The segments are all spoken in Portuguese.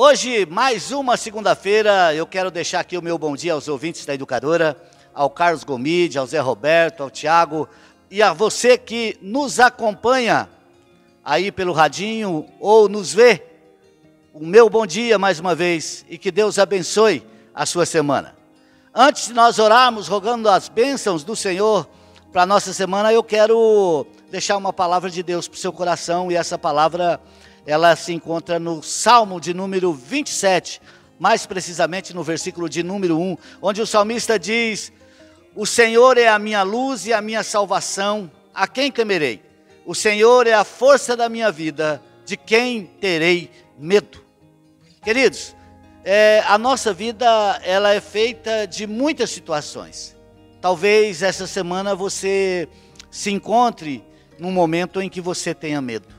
Hoje, mais uma segunda-feira, eu quero deixar aqui o meu bom dia aos ouvintes da Educadora, ao Carlos Gomide, ao Zé Roberto, ao Tiago e a você que nos acompanha aí pelo radinho ou nos vê. O meu bom dia mais uma vez e que Deus abençoe a sua semana. Antes de nós orarmos rogando as bênçãos do Senhor para a nossa semana, eu quero deixar uma palavra de Deus para o seu coração e essa palavra ela se encontra no Salmo de número 27, mais precisamente no versículo de número 1, onde o salmista diz: O Senhor é a minha luz e a minha salvação, a quem temerei? O Senhor é a força da minha vida, de quem terei medo? Queridos, é, a nossa vida ela é feita de muitas situações. Talvez essa semana você se encontre num momento em que você tenha medo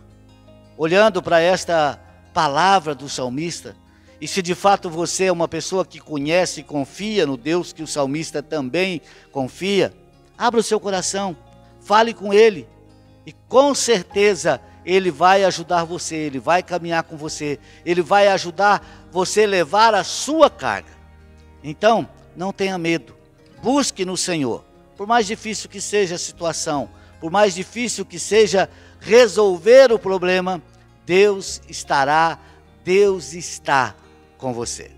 olhando para esta palavra do salmista, e se de fato você é uma pessoa que conhece e confia no Deus que o salmista também confia, abra o seu coração, fale com ele, e com certeza ele vai ajudar você, ele vai caminhar com você, ele vai ajudar você a levar a sua carga. Então, não tenha medo, busque no Senhor, por mais difícil que seja a situação, por mais difícil que seja resolver o problema, Deus estará, Deus está com você.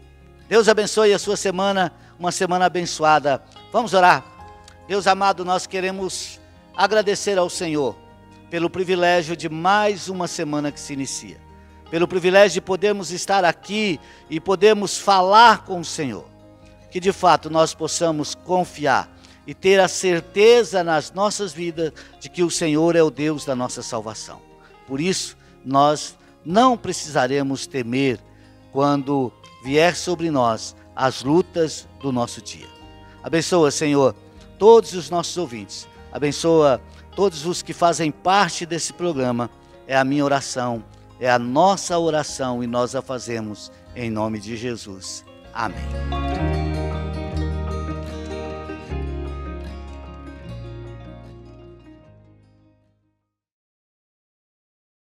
Deus abençoe a sua semana, uma semana abençoada. Vamos orar. Deus amado, nós queremos agradecer ao Senhor pelo privilégio de mais uma semana que se inicia. Pelo privilégio de podermos estar aqui e podermos falar com o Senhor. Que de fato nós possamos confiar e ter a certeza nas nossas vidas de que o Senhor é o Deus da nossa salvação. Por isso, nós não precisaremos temer quando vier sobre nós as lutas do nosso dia. Abençoa, Senhor, todos os nossos ouvintes. Abençoa todos os que fazem parte desse programa. É a minha oração, é a nossa oração e nós a fazemos em nome de Jesus. Amém.